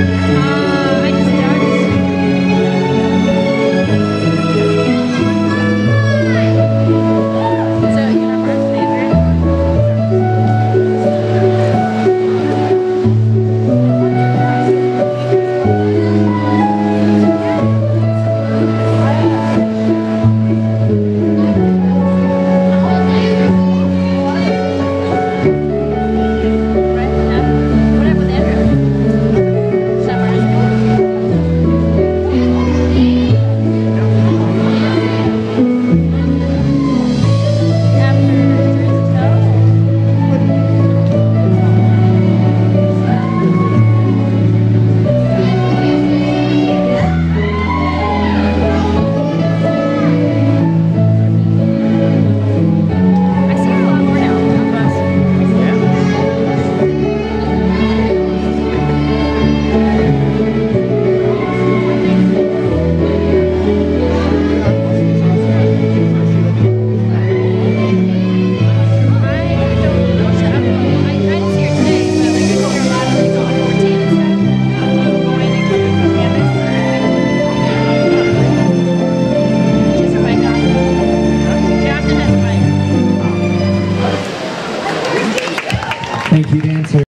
Música Thank you, dancer.